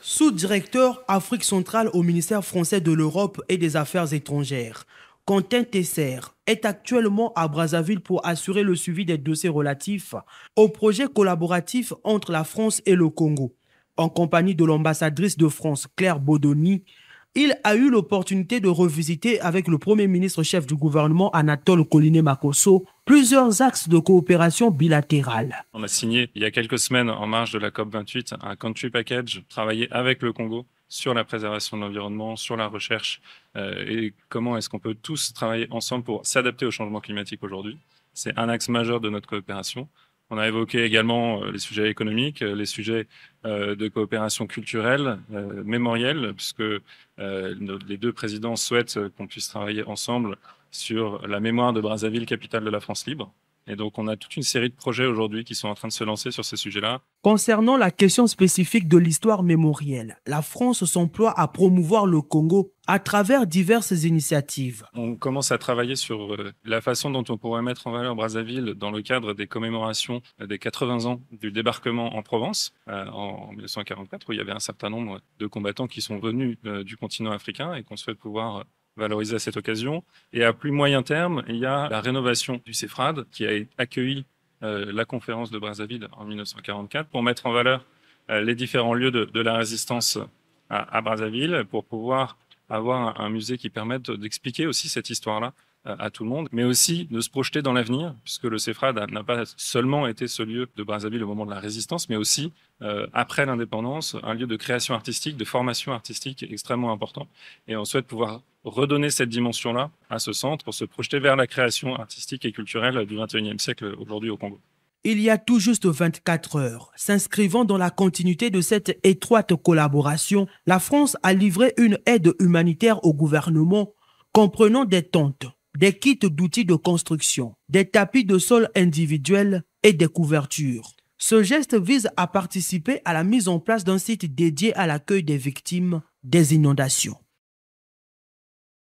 Sous-directeur Afrique centrale au ministère français de l'Europe et des Affaires étrangères, Quentin Tesser est actuellement à Brazzaville pour assurer le suivi des dossiers relatifs au projet collaboratif entre la France et le Congo. En compagnie de l'ambassadrice de France Claire Bodoni, il a eu l'opportunité de revisiter avec le Premier ministre chef du gouvernement Anatole Koliné Makosso plusieurs axes de coopération bilatérale. On a signé il y a quelques semaines en marge de la COP28 un country package travaillé avec le Congo sur la préservation de l'environnement, sur la recherche euh, et comment est-ce qu'on peut tous travailler ensemble pour s'adapter au changement climatique aujourd'hui. C'est un axe majeur de notre coopération. On a évoqué également euh, les sujets économiques, euh, les sujets euh, de coopération culturelle, mémorielle, puisque les deux présidents souhaitent qu'on puisse travailler ensemble sur la mémoire de Brazzaville, capitale de la France libre. Et donc, on a toute une série de projets aujourd'hui qui sont en train de se lancer sur ce sujet-là. Concernant la question spécifique de l'histoire mémorielle, la France s'emploie à promouvoir le Congo à travers diverses initiatives. On commence à travailler sur euh, la façon dont on pourrait mettre en valeur Brazzaville dans le cadre des commémorations des 80 ans du débarquement en Provence euh, en 1944, où il y avait un certain nombre de combattants qui sont venus euh, du continent africain et qu'on souhaite pouvoir valoriser à cette occasion. Et à plus moyen terme, il y a la rénovation du CEFRAD qui a accueilli euh, la conférence de Brazzaville en 1944 pour mettre en valeur euh, les différents lieux de, la résistance à, Brazzaville, pour pouvoir avoir un musée qui permette d'expliquer aussi cette histoire-là à tout le monde, mais aussi de se projeter dans l'avenir, puisque le CEFRAD n'a pas seulement été ce lieu de Brazzaville au moment de la résistance, mais aussi euh, après l'indépendance, un lieu de création artistique, de formation artistique extrêmement important. Et on souhaite pouvoir redonner cette dimension-là à ce centre pour se projeter vers la création artistique et culturelle du XXIe siècle aujourd'hui au Congo. Il y a tout juste 24 heures, s'inscrivant dans la continuité de cette étroite collaboration, la France a livré une aide humanitaire au gouvernement comprenant des tentes, des kits d'outils de construction, des tapis de sol individuels et des couvertures. Ce geste vise à participer à la mise en place d'un site dédié à l'accueil des victimes des inondations.